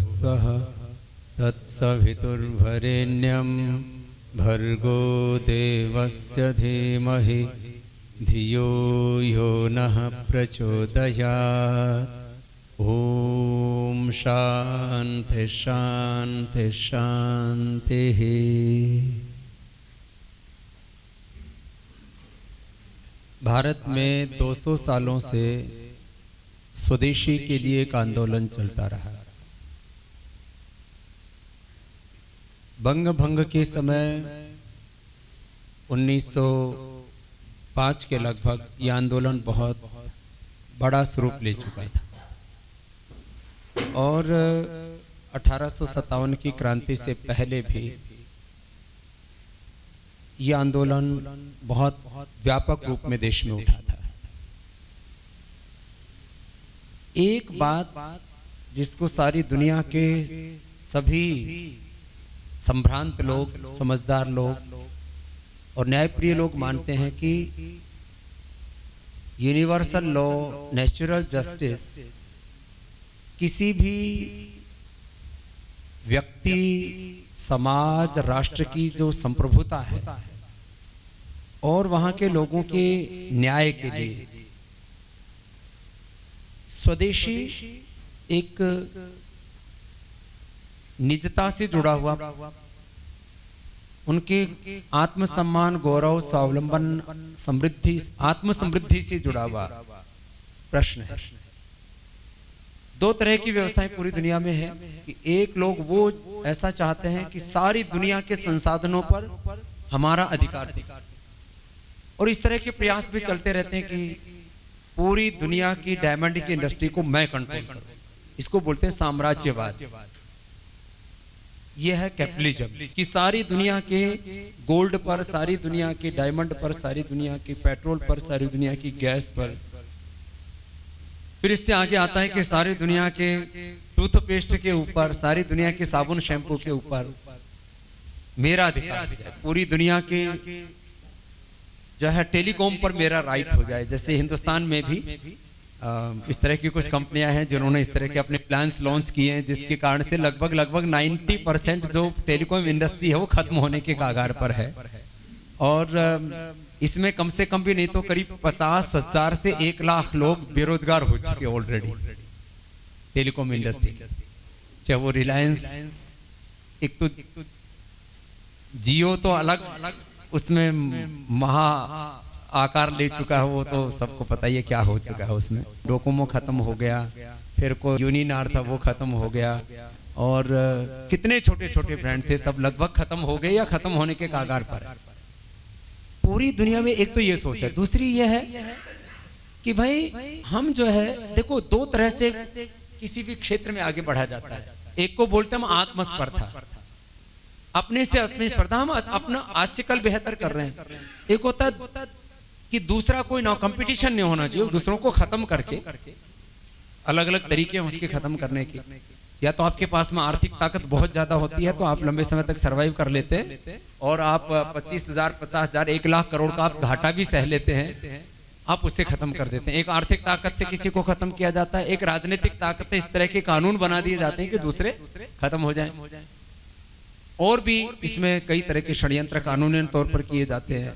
स्वः तत्सवितुर्वरेण्यं भर्गो देवस्य धियो यो नः प्रचोदयात्। ॐ शान्ति शान्ति शान्तिः। भारत में 200 सालों से स्वदेशी के लिए एक आंदोलन चलता रहा। बंग भंग के समय 1905 के लगभग यह आंदोलन बहुत बड़ा स्वरूप ले चुका था। और अठारह की क्रांति से पहले भी यह आंदोलन बहुत व्यापक रूप में देश में उठा था। एक बात जिसको सारी दुनिया के सभी संभ्रांत लोग, समझदार लोग और न्यायप्रिय लोग मानते हैं कि यूनिवर्सल लॉ नेचुरल जस्टिस किसी भी व्यक्ति, समाज, राष्ट्र की जो संप्रभुता है और वहाँ के लोगों के न्याय के लिए। स्वदेशी एक निजता से जुड़ा हुआ। उनके आत्मसम्मान, गौरव, स्वावलंबन, समृद्धि आत्म समृद्धि से जुड़ा हुआ प्रश्न है। दो तरह की व्यवस्थाएँ पूरी दुनिया में है कि एक लोग वो ऐसा चाहते हैं कि सारी दुनिया के संसाधनों पर हमारा अधिकार और इस तरह के प्रयास भी चलते रहते हैं कि पूरी दुनिया की डायमंड की इंडस्ट्री को मैं कंट्रोल करूँ। इसको बोलते हैं साम्राज्यवाद। यह है कैपिटलिज्म कि सारी दुनिया के गोल्ड पर, सारी दुनिया के डायमंड पर, सारी दुनिया के पेट्रोल पर, सारी दुनिया की गैस पर। फिर इससे आगे आता है कि सारी दुनिया के टूथपेस्ट के ऊपर, सारी दुनिया के साबुन शैम्पू के ऊपर मेरा अधिकार पूरी दुनिया के जो है टेलीकॉम पर मेरा राइट हो जाए, जैसे हिंदुस्तान में भी इस तरह की कुछ कंपनियाँ हैं जिन्होंने इस तरह के अपने प्लान्स लॉन्च किए हैं, जिसके कारण से लगभग लगभग 90 परसेंट जो टेलीकॉम इंडस्ट्री है वो खत्म होने के कागार पर है। और इसमें कम से कम भी नहीं तो करीब पचास हज़ार से एक लाख लोग बेरोजगार हो चुके ऑलरेडी टेलीकॉम इंडस्ट्री चाहे वो रिलायंस एक तो जियो तो अलग, उसमें महा आकार ले चुका है, वो तो सबको पता ही है क्या हो चुका है उसमें। डोकोमो खत्म हो गया, फिर को यूनिनार था, वो खत्म हो गया। और कितने छोटे छोटे ब्रांड थे, सब लगभग खत्म हो गए या खत्म होने के कागार पर। पूरी दुनिया में एक तो ये सोच है। दूसरी ये है कि भाई, हम जो है, देखो, दो तरह से किसी भी क्षेत्र में आगे बढ़ा जाता है। एक को बोलते हम आत्मस्पर्धा। अपने से अपनी स्पर्धा हम अपना आज से कल बेहतर कर रहे हैं। एक होता कि दूसरा कोई ना कंपटीशन नहीं होना चाहिए दूसरों को खत्म करके अलग अलग तरीके हैं उसके खत्म करने के। या तो आपके पास में आर्थिक ताकत बहुत ज़्यादा होती है तो आप लंबे समय तक सरवाइव कर लेते हैं, और आप पच्चीस हज़ार, पचास हज़ार, एक लाख करोड़ का आप घाटा भी सह लेते हैं, आप उससे खत्म कर देते हैं। एक आर्थिक ताकत से किसी को खत्म किया जाता है, एक राजनीतिक ताकत से इस तरह के कानून बना दिए जाते हैं कि दूसरे खत्म हो जाए। और भी इसमें कई तरह के षड्यंत्र कानूनी तौर पर किए जाते हैं।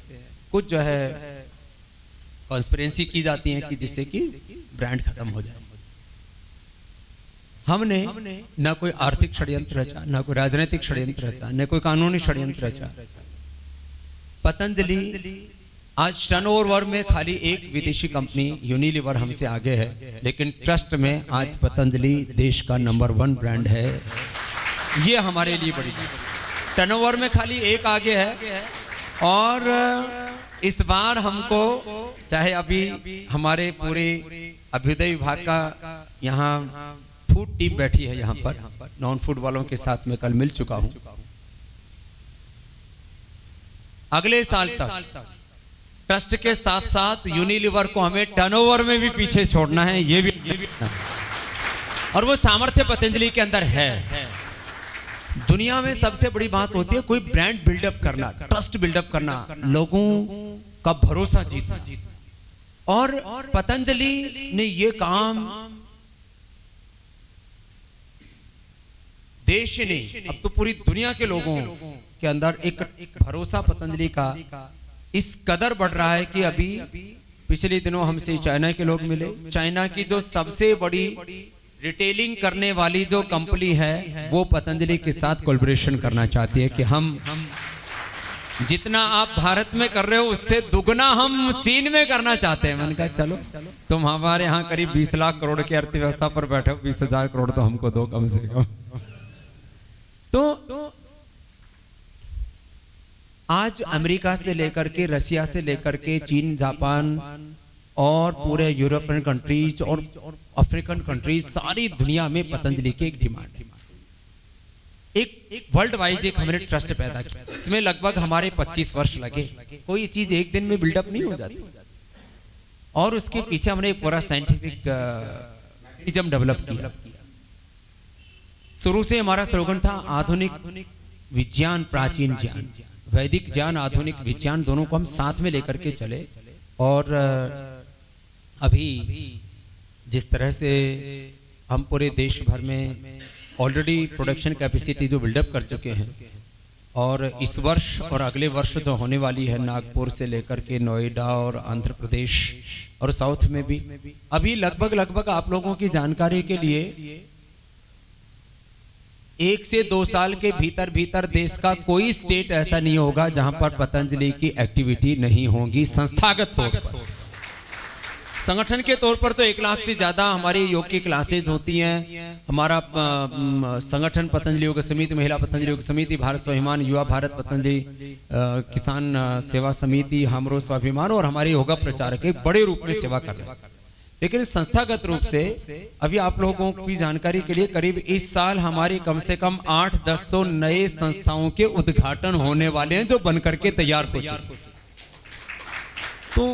कुछ जो है कॉन्स्परेंसी की जाती है कि जिससे कि ब्रांड खत्म हो जाए। हमने न कोई आर्थिक षड्यंत्र रचा, न कोई राजनीतिक षड्यंत्र रचा, न कोई कानूनी षड्यंत्र रचा। पतंजलि आज टर्नओवर में खाली एक विदेशी कंपनी यूनिलीवर हमसे आगे है, लेकिन ट्रस्ट में आज पतंजलि देश का नंबर वन ब्रांड है। ये हमारे लिए बड़ी टर्नओवर में खाली एक आगे है और इस बार हमको चाहे अभी हमारे पूरे अभ्युदय विभाग का यहाँ फ़ूड टीम बैठी है यहाँ पर नॉन फ़ूड वालों के साथ में कल मिल चुका हूँ। अगले साल तक ट्रस्ट के साथ साथ यूनिलीवर को हमें टर्नओवर में भी पीछे छोड़ना है ये भी, और वो सामर्थ्य पतंजलि के अंदर है। दुनिया में सबसे बड़ी बात होती है कोई ब्रांड बिल्डअप करना ट्रस्ट बिल्डअप करना। लोगों का भरोसा जीतना। और पतंजलि ने ये काम देश नहीं अब तो पूरी दुनिया के लोगों के अंदर एक भरोसा पतंजलि का इस कदर बढ़ रहा है कि अभी पिछले दिनों हमसे चाइना के लोग मिले। चाइना की जो सबसे बड़ी रिटेलिंग करने वाली जो कंपनी है वो पतंजलि के साथ कोलब्रेशन करना चाहती है कि हम जितना आप भारत में कर रहे हो, उससे दुगना हम चीन में करना चाहते हैं। मैंने कहा, चलो, तुम हमारे यहाँ करीब 20 लाख करोड़ की अर्थव्यवस्था पर बैठे हो, बीस हज़ार करोड़ तो हमको दो कम से कम। तो आज अमेरिका से लेकर के, रशिया से लेकर के, चीन, जापान और पूरे यूरोपियन कंट्रीज़ और अफ्रीकन कंट्रीज़ सारी दुनिया में पतंजलि की एक डिमांड है। एक वर्ल्ड वाइज एक हमने ट्रस्ट पैदा किया। इसमें लगभग हमारे 25 वर्ष लगे। कोई चीज़ एक दिन में बिल्डअप नहीं हो जाती। और उसके पीछे हमने पूरा साइंटिफिक डेवलप किया। शुरू से हमारा स्लोगन था आधुनिक विज्ञान, प्राचीन ज्ञान। वैदिक ज्ञान, आधुनिक विज्ञान दोनों को हम साथ में लेकर के चले। और अभी जिस तरह से हम पूरे देश भर में ऑलरेडी प्रोडक्शन कैपेसिटी जो बिल्डअप कर चुके हैं। और इस वर्ष और अगले वर्ष जो होने वाली है, नागपुर से लेकर के नोएडा और आंध्र प्रदेश और साउथ में भी, अभी लगभग लगभग आप लोगों की जानकारी के लिए एक से दो साल के भीतर भीतर देश का कोई स्टेट ऐसा नहीं होगा जहाँ पर पतंजलि की एक्टिविटी नहीं होगी, संस्थागत तौर पर। संगठन के तौर पर तो एक लाख से ज़्यादा हमारी योग की क्लासेज होती हैं। हमारा संगठन पतंजलि योग समिति, महिला पतंजलि योग समिति, भारत स्वाभिमान, युवा भारत पतंजलि किसान सेवा समिति, हमरो स्वाभिमान और हमारे योगा एक बड़े रूप में सेवा कर रहे हैं। लेकिन संस्थागत रूप से अभी आप लोगों की जानकारी के लिए करीब इस साल हमारी कम से कम आठ दस तो नए संस्थाओं के उद्घाटन होने वाले हैं जो बनकर के तैयार हो चुके तो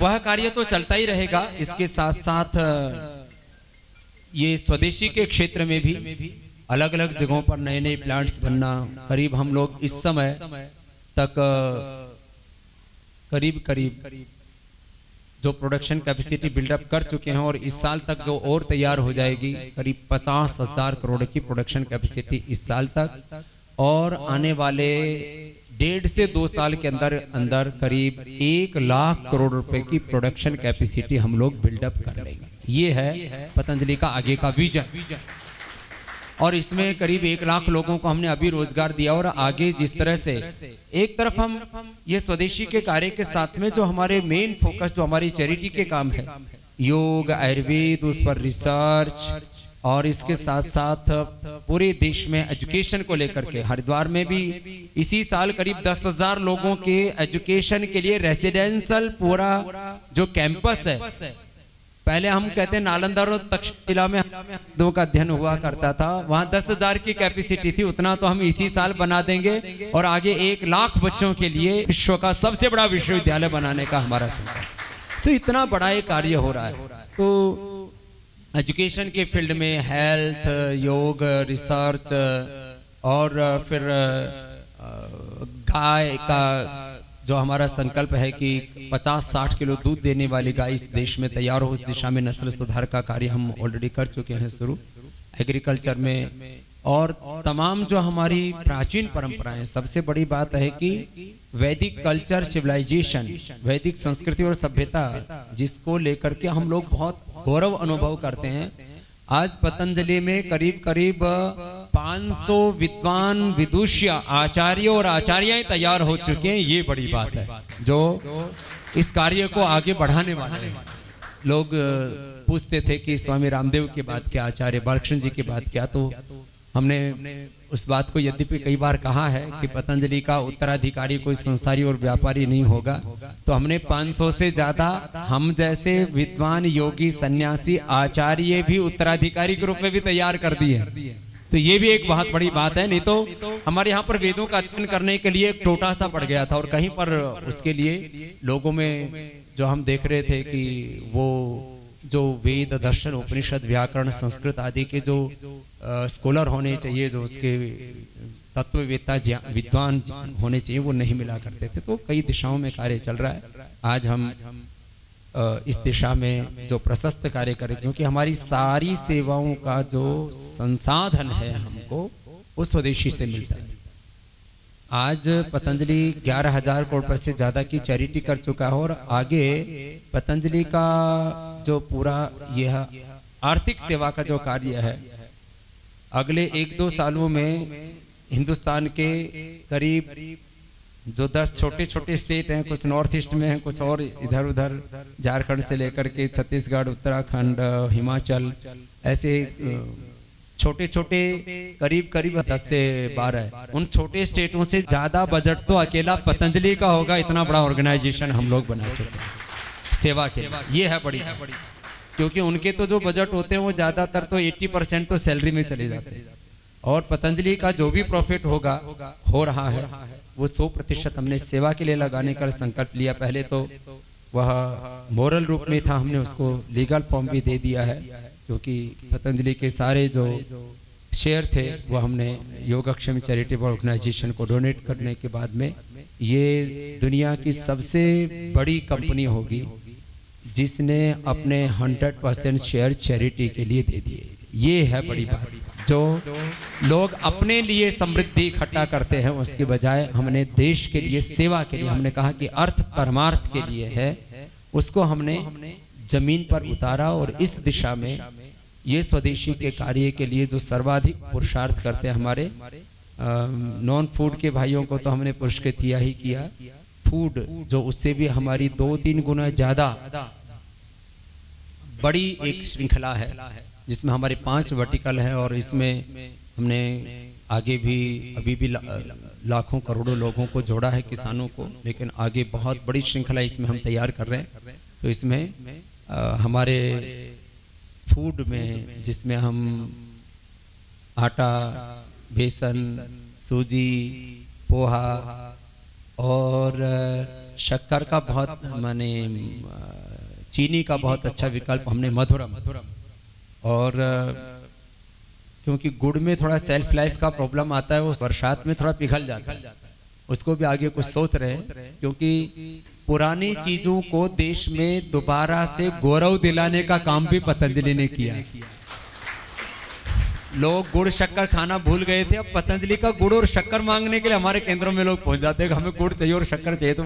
वह कार्य तो चलता ही रहेगा। इसके साथ साथ ये स्वदेशी के क्षेत्र में भी अलग अलग जगहों पर नए नए प्लांट्स बनना, करीब हम लोग इस समय तक करीब करीब जो प्रोडक्शन कैपेसिटी बिल्डअप कर चुके हैं और इस साल तक जो और तैयार हो जाएगी, करीब पचास हज़ार करोड़ की प्रोडक्शन कैपेसिटी इस साल तक। और आने वाले डेढ़ से दो साल के अंदर अंदर करीब एक लाख करोड़ रुपए की प्रोडक्शन कैपेसिटी हम लोग बिल्डअप कर लेंगे। ये है पतंजलि का आगे का विजन और इसमें करीब एक लाख लोगों को हमने अभी रोज़गार दिया और आगे जिस तरह से, एक तरफ़ हम ये स्वदेशी के कार्य के साथ में जो हमारे मेन फोकस जो हमारी चैरिटी के काम है, योग, आयुर्वेद, उस पर रिसर्च और इसके साथ साथ पूरे देश में एजुकेशन को लेकर के, हरिद्वार में भी इसी साल करीब दस हज़ार लोगों के एजुकेशन के लिए रेसिडेंशियल पूरा जो कैंपस है। पहले हम कहते हैं नालंदा और तक्षशिला में दो का अध्ययन हुआ करता था, वहाँ दस हज़ार की कैपेसिटी थी, उतना तो हम इसी साल बना देंगे और आगे एक लाख बच्चों के लिए विश्व का सबसे बड़ा विश्वविद्यालय बनाने का हमारा संकल्प। तो इतना बड़ा ये कार्य हो रहा है। तो एजुकेशन के फ़ील्ड में हेल्थ योग रिसर्च और फिर गाय का जो हमारा संकल्प है कि 50-60 किलो दूध देने वाली गाय इस देश में तैयार हो उस दिशा में नस्ल सुधार का कार्य हम ऑलरेडी कर चुके हैं शुरू। एग्रीकल्चर में और तमाम जो हमारी प्राचीन परंपराएँ, सबसे बड़ी बात है कि वैदिक कल्चर सिविलाइजेशन वैदिक संस्कृति और सभ्यता, जिसको लेकर के हम लोग बहुत गौरव अनुभव करते हैं। आज पतंजलि में करीब करीब 500 विद्वान विदुष्य आचार्य और आचार्य तैयार हो चुके हैं, ये बड़ी बात है, जो इस कार्य को आगे बढ़ाने वाले लोग पूछते थे कि स्वामी रामदेव के बाद क्या, आचार्य बालकृष्ण जी के बाद क्या तो हमने उस बात को यद्यपि कई बार कहा है कि पतंजलि का उत्तराधिकारी कोई संसारी और व्यापारी नहीं होगा तो हमने 500 से ज़्यादा हम जैसे विद्वान, योगी, सन्यासी, आचार्य भी उत्तराधिकारी के रूप में भी तैयार कर दिए तो ये भी एक बहुत बड़ी बात है, नहीं तो हमारे यहाँ पर वेदों का अध्ययन करने के लिए एक टोटा सा पड़ गया था और कहीं पर उसके लिए लोगों में जो हम देख रहे थे कि वो जो वेद, दर्शन, उपनिषद, व्याकरण, संस्कृत आदि के जो स्कॉलर होने चाहिए, जो उसके तत्ववेत्ता विद्वान होने चाहिए, वो नहीं मिला करते थे। तो कई दिशाओं में कार्य चल रहा है। आज हम इस दिशा में जो प्रशस्त कार्य करें क्योंकि हमारी सारी सेवाओं का जो संसाधन है हमको, वो स्वदेशी से मिलता है। आज पतंजलि ग्यारह हज़ार करोड़ रुपए से ज़्यादा की चैरिटी कर चुका है और आगे पतंजलि का जो पूरा यह आर्थिक सेवा का जो कार्य है। अगले एक दो सालों में हिंदुस्तान के करीब जो दस छोटे छोटे स्टेट हैं, कुछ नॉर्थ ईस्ट में हैं, कुछ और इधर उधर झारखंड से लेकर के छत्तीसगढ़, उत्तराखंड, हिमाचल, ऐसे छोटे छोटे करीब करीब दस से बारह उन छोटे स्टेटों से ज़्यादा बजट तो अकेला पतंजलि का होगा, इतना बड़ा ऑर्गेनाइजेशन हम लोग बना चुके हैं। सेवा के ये है बड़ी। क्योंकि उनके तो जो बजट होते हैं, वो ज़्यादातर तो 80 परसेंट तो सैलरी में चले जाते हैं। और पतंजलि का जो भी प्रॉफिट होगा, हो रहा है, वो सौ प्रतिशत हमने सेवा के लिए लगाने का संकल्प लिया। पहले तो वह मोरल रूप में था, हमने उसको लीगल फॉर्म भी दे दिया है, क्योंकि पतंजलि के सारे जो शेयर थे, वो हमने योगक्षम चैरिटेबल ऑर्गेनाइजेशन को डोनेट करने के बाद में, ये दुनिया की सबसे बड़ी कंपनी होगी। जिसने अपने 100 परसेंट शेयर चैरिटी के लिए दे दिए। ये है बड़ी बात। जो लोग अपने लिए समृद्धि इकट्ठा करते हैं, उसके बजाय हमने देश के लिए, सेवा के लिए, हमने कहा कि अर्थ परमार्थ के लिए है, उसको हमने ज़मीन पर उतारा और इस दिशा में ये स्वदेशी के कार्य के लिए जो सर्वाधिक पुरुषार्थ करते हैं हमारे नॉन फ़ूड के भाइयों को तो हमने पुरस्कृत किया ही किया। फ़ूड जो उससे भी हमारी दो तीन गुना ज़्यादा बड़ी एक श्रृंखला है जिसमें हमारे पाँच वर्टिकल है और इसमें हमने आगे भी अभी भी लाखों करोड़ों लोगों को जोड़ा है किसानों को लेकिन आगे बहुत बड़ी श्रृंखला इसमें हम तैयार कर रहे हैं। तो इसमें आ, हमारे फ़ूड में जिसमें हम आटा बेसन सूजी पोहा और शक्कर का बहुत माने चीनी का बहुत अच्छा विकल्प हमने मधुरम। और क्योंकि गुड़ में थोड़ा सेल्फ लाइफ का प्रॉब्लम आता है, वो बरसात में थोड़ा पिघल जाता है। उसको भी आगे कुछ सोच रहे हैं, क्योंकि पुरानी चीज़ों को देश में दोबारा से गौरव दिलाने का काम भी पतंजलि ने किया। लोग गुड़, शक्कर खाना भूल गए थे, अब पतंजलि का गुड़ और शक्कर मांगने के लिए हमारे केंद्रों में लोग पहुँच जाते हैं हमें गुड़ चाहिए और शक्कर चाहिए तो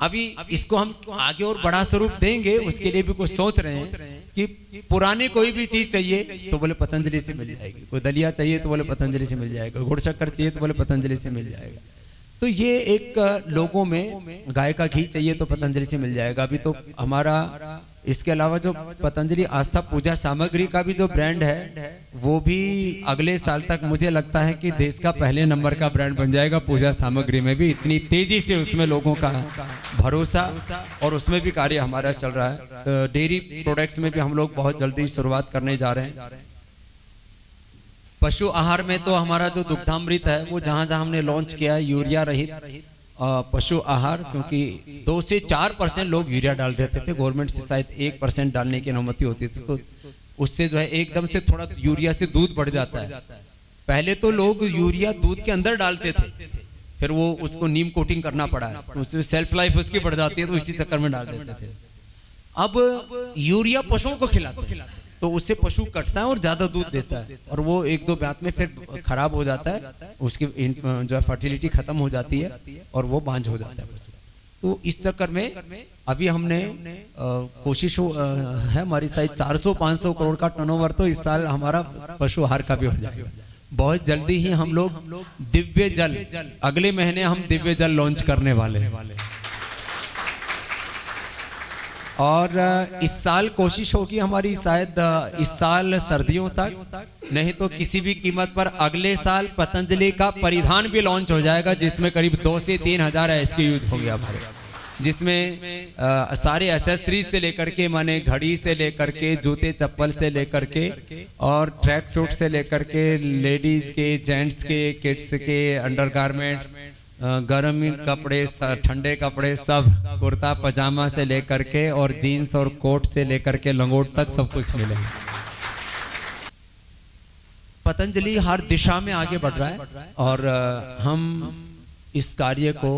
अभी इसको हम आगे और बड़ा स्वरूप देंगे उसके लिए भी कुछ सोच रहे हैं कि पुराने कोई भी चीज़ चाहिए तो बोले पतंजलि से मिल जाएगी। कोई दलिया चाहिए तो बोले पतंजलि से मिल जाएगा। घोड़ शक्कर चाहिए तो बोले पतंजलि से मिल जाएगा। तो ये एक लोगों में गाय का घी चाहिए तो पतंजलि से मिल जाएगा। अभी तो हमारा इसके अलावा जो पतंजलि आस्था पूजा सामग्री का भी जो ब्रांड है, वो भी अगले साल तक मुझे लगता है कि देश का पहले नंबर का ब्रांड बन जाएगा पूजा सामग्री में भी। इतनी तेज़ी से उसमें लोगों का भरोसा और उसमें भी कार्य हमारा चल रहा है। डेयरी प्रोडक्ट्स में भी हम लोग बहुत जल्दी शुरुआत करने जा रहे हैं। पशु आहार में तो हमारा जो दुग्धामृत है, वो जहाँ जहाँ हमने लॉन्च किया, यूरिया रहित पशु आहार, क्योंकि दो से चार परसेंट लोग यूरिया डाल देते थे। गवर्नमेंट से शायद एक परसेंट डालने की अनुमति होती थी तो उससे जो है एकदम से थोड़ा यूरिया से दूध बढ़ जाता है। पहले तो लोग यूरिया दूध के अंदर डालते थे, फिर वो उसको नीम कोटिंग करना पड़ा है तो उससे सेल्फ लाइफ उसकी बढ़ जाती है तो इसी चक्कर में डाल देते थे। अब यूरिया पशुओं को खिलाते तो उससे पशु कटता है और ज़्यादा दूध देता है। और वो एक दो ब्यात में फिर खराब हो जाता है। उसकी जो है फर्टिलिटी खत्म हो जाती है और वो बांझ हो जाता है पशु। तो इस चक्कर में अभी हमने कोशिश है हमारी शायद 400-500 करोड़ का टर्नओवर तो इस साल हमारा पशु आहार का भी हो जाएगा। बहुत जल्दी ही हम लोग दिव्य जल अगले महीने हम दिव्य जल लॉन्च करने वाले हैं। और इस साल कोशिश होगी हमारी शायद इस साल सर्दियों तक। नहीं तो किसी भी कीमत पर अगले साल पतंजलि का परिधान भी लॉन्च हो जाएगा जिसमें करीब दो से तीन हज़ार इसके यूज़ हो गया हमारे। जिसमें आ, सारे एसेसरीज से लेकर के माने घड़ी से लेकर के जूते चप्पल से लेकर के और ट्रैक सूट से लेकर के लेडीज़ के जेंट्स के किड्स के अंडरगारमेंट्स गर्मी कपड़े ठंडे कपड़े सब कुर्ता पजामा से लेकर के और जीन्स और कोट से लेकर के लंगोट तक सब कुछ मिले। पतंजलि हर दिशा में आगे बढ़ रहा है और हम इस कार्य को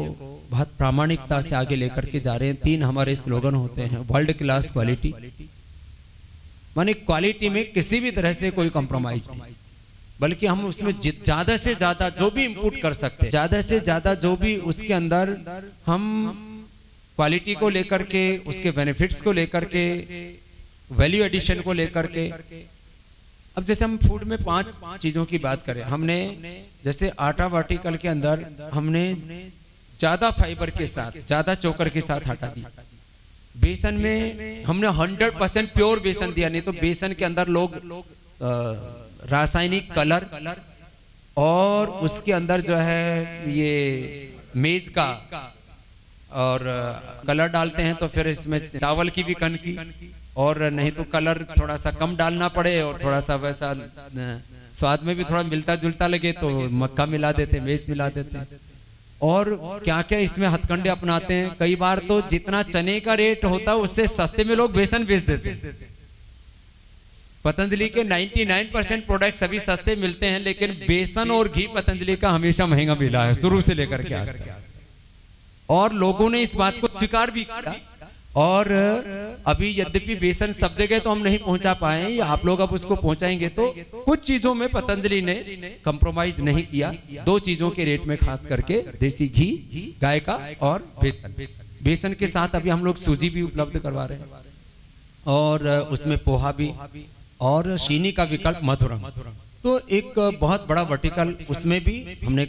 बहुत प्रामाणिकता से आगे लेकर के जा रहे हैं। तीन हमारे स्लोगन होते हैं, वर्ल्ड क्लास क्वालिटी। माने क्वालिटी में किसी भी तरह से कोई कॉम्प्रोमाइज नहीं। बल्कि हम उसमें ज़्यादा से ज़्यादा जो भी इंपुट कर सकते हैं। ज़्यादा से ज़्यादा जो भी उसके अंदर हम क्वालिटी को लेकर के, उसके बेनिफिट्स को लेकर के वैल्यू एडिशन को लेकर के। अब जैसे हम फ़ूड में पाँच चीज़ों की बात करें, हमने जैसे आटा वर्टिकल के अंदर हमने ज़्यादा फाइबर के साथ, ज़्यादा चोकर के साथ हटा दिया। बेसन में हमने हंड्रेड परसेंट प्योर बेसन दिया, नहीं तो बेसन के अंदर लोग रासायनिक कलर और उसके अंदर जो है ये मेज का और कलर डालते हैं तो फिर इसमें चावल की भी कन की और नहीं तो कलर थोड़ा सा कम डालना पड़े और थोड़ा सा वैसा स्वाद में भी थोड़ा मिलता जुलता लगे तो मक्का मिला देते, मेज मिला देते। और क्या क्या इसमें हथकंडे अपनाते हैं? कई बार तो जितना चने का रेट होता है, उससे सस्ते में लोग बेसन बेच देते पतंजलि के 99 परसेंट प्रोडक्ट अभी सस्ते मिलते हैं, लेकिन बेसन और घी पतंजलि का हमेशा महँगा मिला है, शुरू से लेकर के आज और लोगों ने इस बात को स्वीकार भी किया। और अभी यद्यपि बेसन सब जगह तो हम नहीं पहुँचा पाए या आप लोग अब उसको पहुंचाएँगे तो कुछ चीज़ों में पतंजलि ने कंप्रोमाइज नहीं किया। दो चीज़ों के रेट में खास करके, देसी घी, गाय का और बेसन। बेसन के साथ अभी हम लोग सूजी भी उपलब्ध करवा रहे हैं। और उसमें पोहा भी और चीनी का विकल्प मधुरम। तो एक बहुत बड़ा वर्टिकल उसमें भी हमने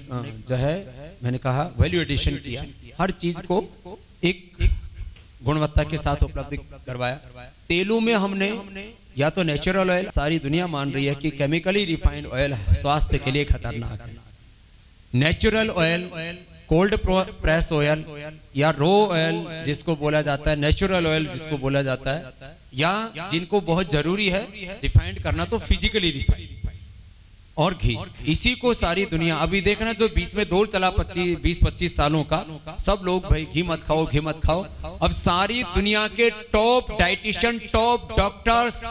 जो है, मैंने कहा वैल्यू एडिशन किया। हर चीज़ को एक गुणवत्ता के साथ उपलब्ध करवाया। तेलों में हमने, या तो नेचुरल ऑयल सारी दुनिया मान रही है कि केमिकली रिफाइंड ऑयल स्वास्थ्य के लिए खतरनाक है। Natural oil cold press oil या रो ऑयल जिसको बोला जाता है, नेचुरल ऑयल जिसको बोला जाता है, या जिनको बहुत ज़रूरी है, रिफाइंड करना तो फिजिकली रिफाइंड। और घी। इसी को सारी दुनिया, अभी देखना जो बीच में दौर चला पच्चीस बीस पच्चीस सालों का, सब लोग भाई, घी मत खाओ, घी मत खाओ। अब सारी दुनिया के top dietician top doctors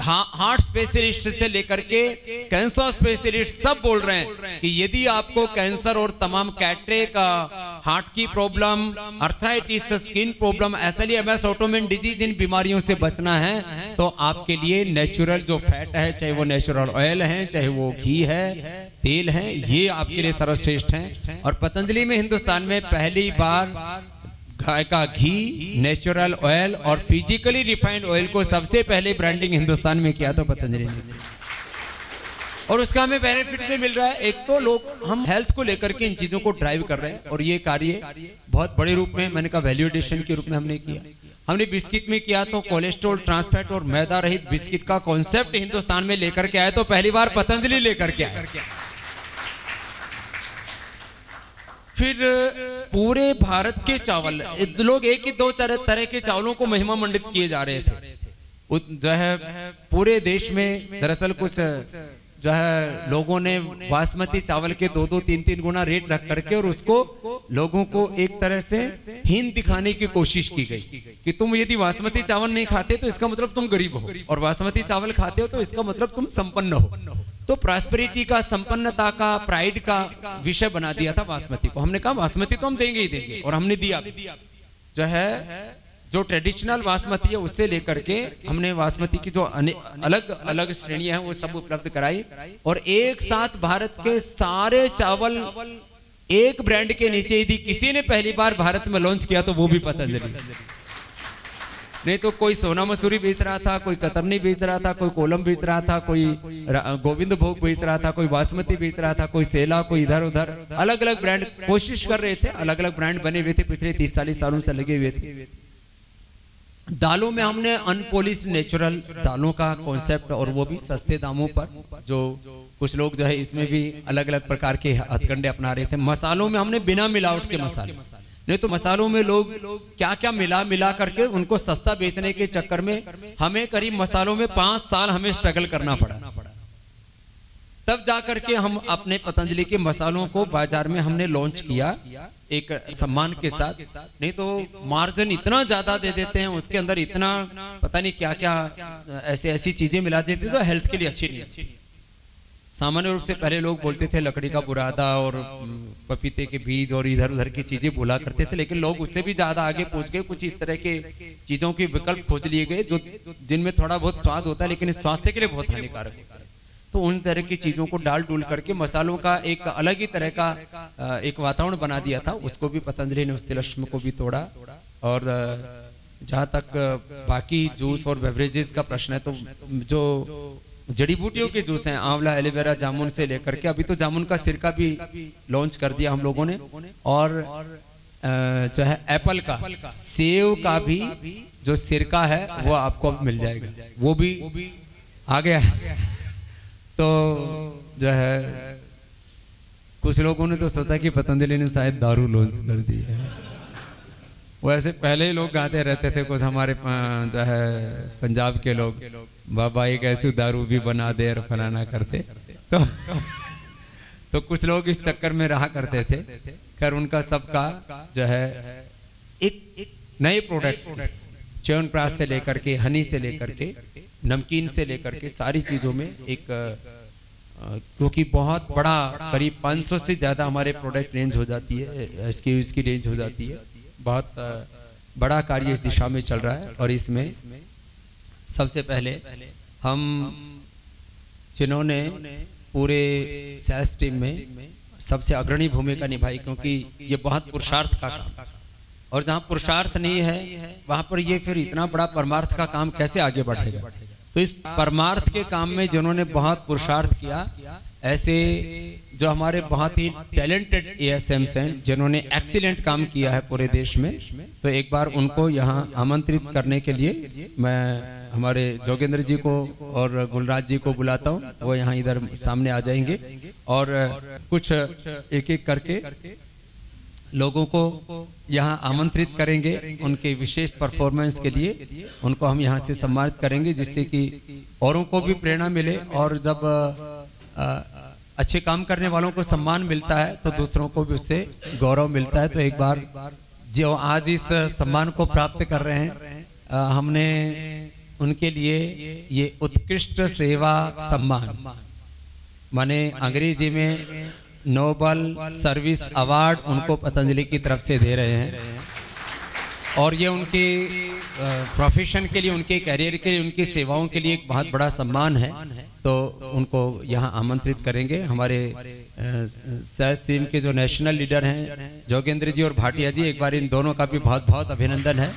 heart specialist से लेकर के कैंसर स्पेशलिस्ट सब बोल रहे हैं कि यदि आपको कैंसर और तमाम कैटरे का हार्ट की problem arthritis skin problem SLMS autoimmune disease इन बीमारियों से बचना है तो आपके लिए नेचुरल जो फैट है, चाहे वो नेचुरल ऑयल है, चाहे वो घी है, तेल है, ये आपके लिए सर्वश्रेष्ठ है। और पतंजलि में हिंदुस्तान में पहली बार गाय का घी नेचुरल ऑयल और फिजिकली रिफाइंड ऑयल को सबसे पहले ब्रांडिंग हिंदुस्तान में किया तो पतंजलि ने। और उसका हमें बेनिफिट भी मिल रहा है। एक तो लोग हम हेल्थ को लेकर के इन चीज़ों को ड्राइव कर रहे हैं और ये कार्य बहुत बड़े रूप में मैंने कहा वैल्यू एडिशन के रूप में हमने किया। हमने बिस्किट में किया तो कोलेस्ट्रॉल ट्रांसफैट और मैदा रहित बिस्किट का कॉन्सेप्ट हिंदुस्तान में लेकर के आए तो पहली बार पतंजलि लेकर के आए फिर पूरे भारत के चावल लोग एक ही दो तरह के चावलों को महिमा मंडित किए जा रहे थे। जो है, पूरे देश में दरअसल कुछ जो है, लोगों ने बासमती चावल के दो दो तीन तीन गुना रेट रख करके और उसको लोगों को एक तरह से हीन दिखाने की कोशिश की गई कि तुम यदि बासमती चावल नहीं खाते तो इसका मतलब तुम गरीब हो और बासमती चावल खाते हो तो इसका मतलब तुम संपन्न हो। तो प्रॉस्पेरिटी का, संपन्नता का प्राइड का विषय बना दिया था बासमती को। हमने कहा, बासमती तो हम देंगे ही देंगे, और हमने दिया जो है, जो ट्रेडिशनल बासमती है, उससे लेकर के हमने बासमती की जो अलग अलग श्रेणियाँ हैं, वो सब उपलब्ध कराई। और एक साथ भारत के सारे चावल एक ब्रांड के नीचे यदि किसी ने पहली बार भारत में लॉन्च किया तो वो भी पतंजलि। नहीं तो कोई सोना मसूरी बेच रहा था, कोई कतरनी बेच रहा था, कोई कोलम बेच रहा था, कोई गोविंद भोग बेच रहा था, कोई बासमती बेच रहा था, कोई सेला, कोई इधर उधर। अलग अलग ब्रांड कोशिश कर रहे थे अलग अलग ब्रांड बने हुए थे, पिछले तीस चालीस सालों से लगे हुए थे। दालों में हमने अनपोलिश नेचुरल दालों का कॉन्सेप्ट और वो भी सस्ते दामों पर, जो कुछ लोग जो है इसमें भी अलग अलग प्रकार के हथकंडे अपना रहे थे। मसालों में हमने बिना मिलावट के मसाले। नहीं तो मसालों में लोग क्या क्या मिला मिला करके उनको सस्ता बेचने के चक्कर में हमें करीब मसालों में पाँच साल हमें स्ट्रगल करना पड़ा। तब जाकर के हम अपने पतंजलि के मसालों को बाज़ार में हमने लॉन्च किया एक सम्मान के साथ। नहीं तो मार्जिन इतना ज़्यादा दे देते हैं, उसके अंदर इतना पता नहीं क्या क्या ऐसे ऐसी चीज़ें मिला देते तो हेल्थ के लिए अच्छी नहीं। सामान्य रूप से पहले लोग बोलते थे लकड़ी का बुरादा और पपीते के बीज और इधर उधर की चीज़ें बोला करते थे, लेकिन लोग उससे भी ज़्यादा आगे पहुँच गए, कुछ इस तरह के चीज़ों के विकल्प खोज लिए गए, जो जिनमें थोड़ा बहुत स्वाद होता है, लेकिन स्वास्थ्य के लिए बहुत हानिकारक है। तो उन तरह की चीज़ों को डाल डूल करके मसालों का एक अलग ही तरह का एक वातावरण बना दिया था, उसको भी पतंजलि ने उस तिलस्म को भी तोड़ा, और जहाँ तक बाकी जूस और बेवरेजेस का प्रश्न है तो जो जड़ी बूटियों के जूस हैं, आंवला, एलोवेरा, जामुन से लेकर के। अभी तो जामुन का सिरका भी लॉन्च कर दिया हम लोगों ने। और जो है एप्पल का, सेव का भी जो सिरका है, वो आपको मिल जाएगा। वो भी आ गया तो जो है, कुछ लोगों ने तो सोचा कि पतंजलि ने शायद दारू लॉन्च कर दी है। वैसे पहले ही लोग गाते रहते थे कुछ हमारे जो है पंजाब के लोग बाबा एक ऐसी दारू भी बना दे और फलाना करते। तो तो कुछ लोग इस चक्कर में रहा करते थे खैर उनका सबका जो है एक नए प्रोडक्ट्स च्यवन प्रास से लेकर के हनी से लेकर के नमकीन से लेकर के सारी चीज़ों में एक क्योंकि बहुत बड़ा करीब 500 से ज़्यादा हमारे प्रोडक्ट रेंज हो जाती है इसकी इसकी रेंज हो जाती है। बहुत बड़ा कार्य इस दिशा में चल रहा है और इसमें सबसे पहले हम जिन्होंने पूरे सैस टीम में सबसे अग्रणी भूमिका निभाई, क्योंकि ये बहुत पुरुषार्थ का काम और जहाँ पुरुषार्थ नहीं है, वहाँ पर ये फिर इतना बड़ा परमार्थ का काम कैसे आगे बढ़ेगा? तो इस परमार्थ के काम में जिन्होंने बहुत पुरुषार्थ किया ऐसे जो हमारे बहुत ही टैलेंटेड ए हैं, जिन्होंने एक्सीलेंट काम किया है पूरे देश में तो एक बार उनको यहाँ आमंत्रित करने के लिए मैं हमारे जोगेंद्र जी को और गुलराज जी को बुलाता हूँ, वो यहाँ इधर सामने आ जाएँगे। और कुछ एक एक करके लोगों को यहाँ आमंत्रित करेंगे उनके विशेष परफॉर्मेंस के लिए। उनको हम यहाँ से सम्मानित करेंगे, जिससे कि औरों को भी प्रेरणा मिले और जब अच्छे काम करने वालों को सम्मान मिलता है तो दूसरों को भी उससे गौरव मिलता है। तो एक बार जो आज इस सम्मान को प्राप्त कर रहे हैं हमने उनके लिए ये उत्कृष्ट सेवा सम्मान। माने अंग्रेज़ी में नोबल सर्विस अवार्ड उनको पतंजलि की तरफ़ से दे रहे हैं। और ये उनके प्रोफेशन के लिए, उनके करियर के लिए, उनकी सेवाओं के लिए एक बहुत बड़ा सम्मान है। तो उनको यहाँ आमंत्रित करेंगे। हमारे सह टीम के जो नेशनल लीडर हैं, जोगेंद्र जी और भाटिया जी, एक बार इन दोनों का भी बहुत बहुत अभिनंदन है।